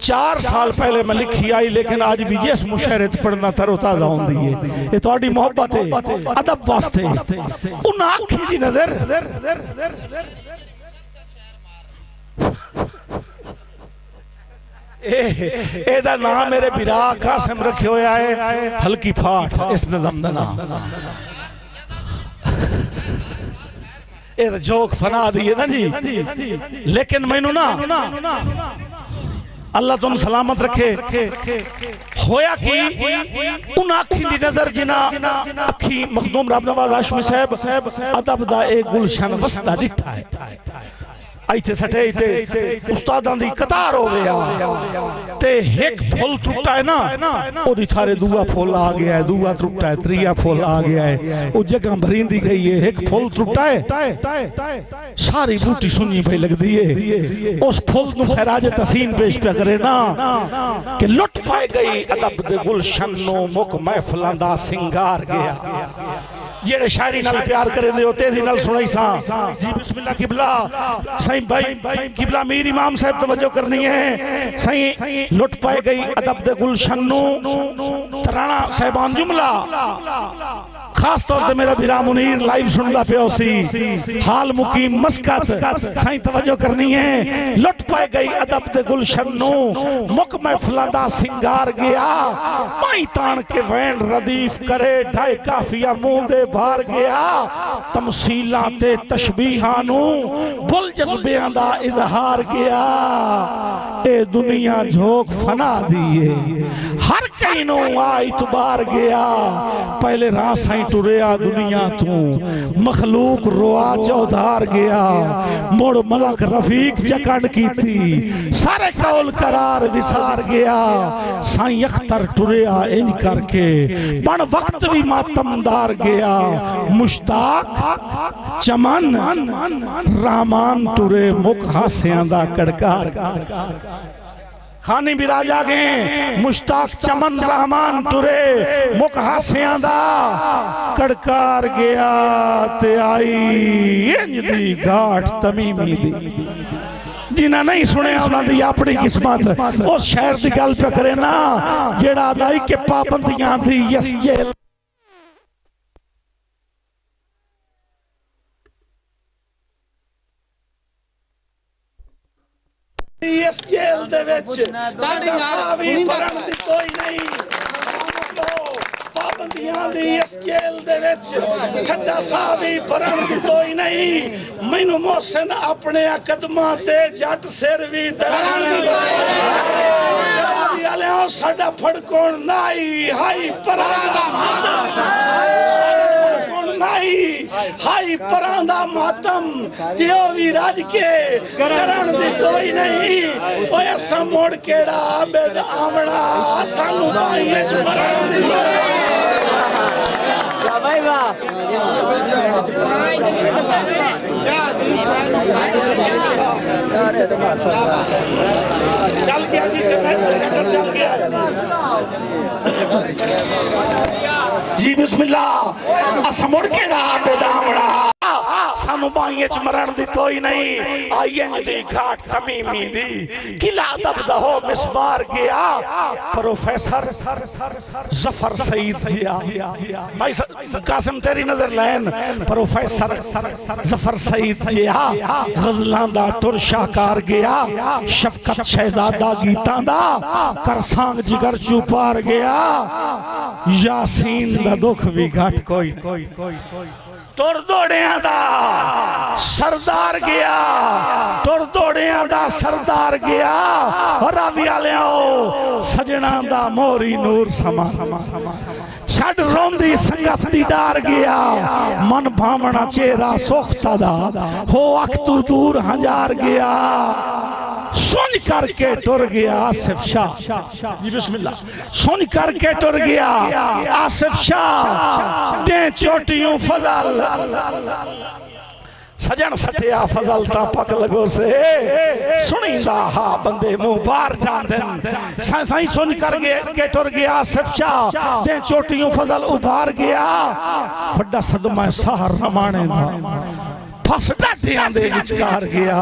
चार साल पहले मैं लिखी आई लेकिन आज भी ये मुशरत पढ़ना तरोताजा होती है अदब वास्ते। नज़र। नाम मेरे बिरा कासम रखे होया है हल्की फाठ इस नजम तो जोक फना दी है ना जी। लेकिन मैनू ना अल्लाह तुम सलामत रखे। होया कि उन आखी दी नज़र जिना आखी मखदूम रब नवाज़ हाशमी साहब, अदब दा एक गुलशन वस्ता दिखता है। ਇੱਥੇ ਸਟੇ ਤੇ ਉਸਤਾਦਾਂ ਦੀ ਕਤਾਰ ਹੋ ਗਿਆ। ਤੇ ਇੱਕ ਫੁੱਲ ਟੁੱਟਾ ਹੈ ਨਾ, ਉਹਦੀ ਥਾਰੇ ਦੂਆ ਫੁੱਲ ਆ ਗਿਆ ਹੈ, ਦੂਆ ਟੁੱਟਾ ਹੈ, ਤਰੀਆ ਫੁੱਲ ਆ ਗਿਆ ਹੈ। ਉਹ ਜਗ੍ਹਾ ਭਰੀਂਦੀ ਗਈ ਹੈ, ਇੱਕ ਫੁੱਲ ਟੁੱਟਾ ਹੈ। ਸਾਰੀ ਬੂਟੀ ਸੁਣੀ ਪਈ ਲੱਗਦੀ ਹੈ ਉਸ ਫੁੱਲ ਨੂੰ ਖੈਰਾਜ ਤਸੀਨ ਪੇਸ਼ ਪਿਆ ਕਰੇ ਨਾ, ਕਿ ਲੁੱਟ ਪਾਏ ਗਈ ਅਦਬ ਦੇ ਗੁਲਸ਼ਨ ਨੂੰ ਮੁਕ ਮਹਿਫਲਾਂ ਦਾ ਸਿੰਗਾਰ ਗਿਆ। जेड़े शायरी नाल प्यार करे दे तेज़ी नाल सुनाई सा। जी, बिस्मिल्लाह किबला। सही भाई किबला, मीर इमाम साहब तवज्जो करनी है। सही लुट पाए गई अदब दे गुलशन नु। तराना साहबान जुमला। खास तौर पे मेरा बिरा मुनीर लाइव सुनदा पियो सी। हाल मुकीम मस्कत। सही तवज्जो करनी है। लुट पाए गई अदब दे गुलशन नु मुक महफिला दा सिंगार गया। माई तान के वैन रदीफ करे। ढाई काफिया मुँह दे बाहर गया। तमसीलां ते तशबीहां नु बुल जज्बियाँ दा इजहार गया। ए दुनिया झोक फना दिए हर कई नु आ गया। पहले राह साई टुरिया दुनिया तू। मखलूक रोआ चौधार गया। मुड़ मलक रफीक चकंड की सारे कौल करार विसार गया। साई अख्तर टुरिया इंज करके। बन वक्त भी मातमदार गया। मुश्ताक, चमन रहमान टुरे मुख हासियाँ दा कड़कार। खानी बिराजा राजा गए मुश्ताक चमन रहमान टुरे मुख हासियाँ दा। कड़कार गया ते आई। इंज दी गाठ तमीमी दी। जिन्हें नहीं सुने अपनी किस्मत। उस शहर की गल पे करे ना। जेड़ा आदाई के पाबंदियाँ थी यस जेल ਇਸ ਦੇ ਵਿੱਚ ਤੁਹਾਡਾ ਸਾਹ ਵੀ ਭਰਨ ਦੀ ਕੋਈ ਨਹੀਂ ਪਾਬੰਦੀਆਂ ਦੀ ਇਸ ਦੇ ਵਿੱਚ ਠੱਡਾ ਸਾਹ ਵੀ ਭਰਨ ਦੀ ਕੋਈ ਨਹੀਂ ਮੈਨੂੰ ਮੋਹਸਨ ਆਪਣੇ ਕਦਮਾਂ ਤੇ ਜੱਟ ਸਿਰ ਵੀ ਦਰਾਂ ਦੀ ਆਲਿਆ ਸਾਡਾ ਫੜਕੋਣ ਨਾਈ ਹਾਈ ਪਰਾਂ ਦਾ ਚੰਗਾਈ ਹਾਈ ਪਰਾਂ ਦਾ ਮਾਤਮ ਜਿਉ ਵੀ ਰਾਜ ਕੇ ਕਰਨ ਦੀ ਕੋਈ ਨਹੀਂ ਓਏ ਅਸਾਂ ਮੋੜ ਕਿਹੜਾ ਆਬਦ ਆਵਣਾ ਸਾਨੂੰ ਬਾਈ ਵਿੱਚ ਮਰਨ ਦੀ ਵਾਹ ਵਾਹ ਵਾਹ ਚੱਲ ਗਿਆ ਜੀ ਚੱਲ ਗਿਆ जी बिस्मिल्लाह। अस मुड़ के रहा बेदाम रहा सानू बाई च मरण दी तो ही नहीं आयन दी घाट तमीमी दी। किला दब दहो मिसबार गया प्रोफेसर ज़फ़र सईद जिया। भाई कासिम, तेरी नज़र लैन। प्रोफेसर ज़फ़र सईद जिया। गजलां दा टुर शाहकार गया शफकत शहजादा गीतां दा। करसांग जिगर चुपार गया यासीन दा दुख भी घट कोई कोई कोई कोई। ਤੁਰ ਦੌੜਿਆਂ ਦਾ ਸਰਦਾਰ ਗਿਆ। ਤੁਰ ਦੌੜਿਆਂ ਦਾ ਸਰਦਾਰ ਗਿਆ। ਹੋ ਰਾਵੀ ਵਾਲਿਓ ਸਜਣਾ ਦਾ ਮੋਰੀ ਨੂਰ ਸਮਾ। ਛੱਡ ਰੋਂਦੀ ਸੰਗਤ ਦੀ ਡਾਰ ਗਿਆ। ਮਨ ਭਾਵਣਾ ਚਿਹਰਾ ਸੁਖਤਾ ਦਾ ਹੋ ਅਖ ਤੂੰ ਦੂਰ ਹਜ਼ਾਰ ਗਿਆ। सुन करके टुर गया आसिफ शाह। बिस्मिल्लाह। सुन करके टुर गया आसिफ शाह। दे चोटियों फजल। सजन सटिया फजल ता पक लगो से। सुनीदा हा बंदे मुँह बार डांदन साईं साईं सुन कर गए के टुर गया सफचा ते चोटियों फजल उभार गया। फड्डा सदमा सहर रमाने दा। फस डाटियाँ दे विचकार गया।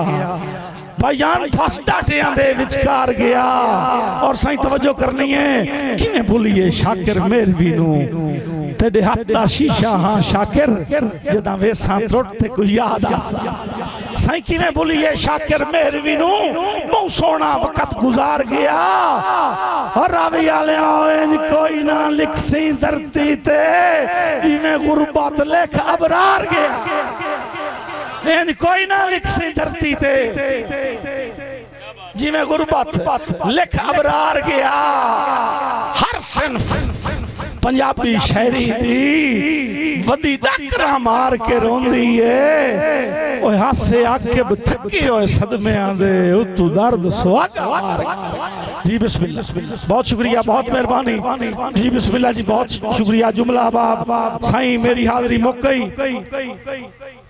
बयान फसटा टिया दे विचकार गया। और सही तवज्जो करनी है। किने बोलिए शाकिर मेरवी नु? तेरे हाथ दा शीशा, हाँ, शाकिर। जदा वेसा त्रुट ते कुछ याद आसा। साईं किने बोलिए शाकिर मेहरवी नु? बहु सोना वक्त गुजार गया। और रावी आले इन कोई ना लिख सी धरती ते। इमे गुरबत लिख अबरार गया। कोई ना लिख सी धरती ते गुरबत लिख अबरार गया हर सिनफ पंजाबी शायरी दी वदी डकरा मार के रोंदी है ओए हासे आके थके होए सदमे आंदे उतु दर्द सुहागा मार जी बिस्मिल्लाह बहुत शुक्रिया बहुत मेहरबानी जी बिस्मिल्लाह जी बहुत शुक्रिया जुमला बाप साईं मेरी हाजिरी मुक गई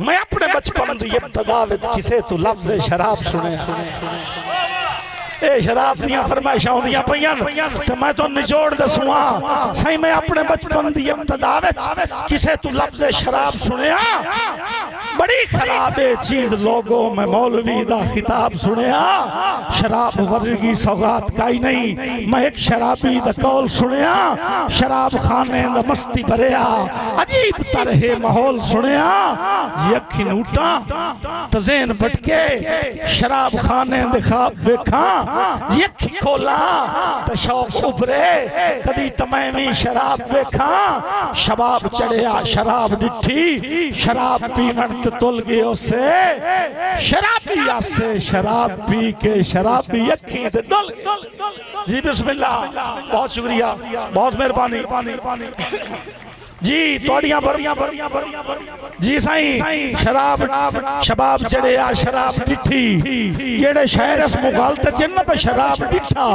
मैं अपने बचपन दी इब्तदा विच किसे तू लफ्ज शराब सुने? ए शराब दियाँ फरमाइशां होंदियाँ पईयां ते मैं तो निचोड़ दसुआ सही मैं अपने बचपन दी इब्तदा विच किसे तू लफ्ज शराब सुनया बड़ी खराब है चीज़ लोगों में मौलवी दा खिताब सुनया। शराब वर्गी सौगात काई नहीं। मैं एक शराबी कौल सुनया। शराब खाने दा मस्ती भरया। अजीब तरह माहौल सुनया। अखी नूटा तजेन भटके। शराब खाने दे खाब वेखा। अखी खोला ते शौक उभरे। कदी तमैमी शराब वेखा। शबाब चढ़िया, शराब डिठी। शराब पीवन तुल गयो से शराबी आसे, शराब पी के शराबी अखी डुल। जी, बिस्मिल्लाह। बहुत शुक्रिया, बहुत मेहरबानी। जी तोड़ियाँ भरियाँ भरियाँ भरियाँ जी साईं शराब शबाब चढ़े आ शराब डिठी। जेड़े शहर इस मुगल ते चिन्ह पे शराब डिठा।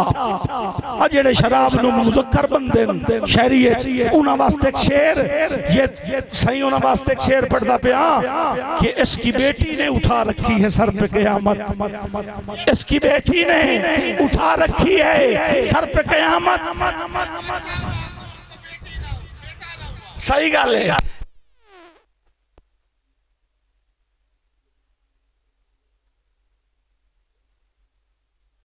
आ जेड़े शराब नु मुजक्कर बंदे शहरी है उना वास्ते शेर। ये सही उना वास्ते शेर पढ़दा पिया कि इसकी बेटी ने उठा रखी है सर पे कयामत। इसकी बेटी ने उठा रखी है सर पे कयामत। सही गल है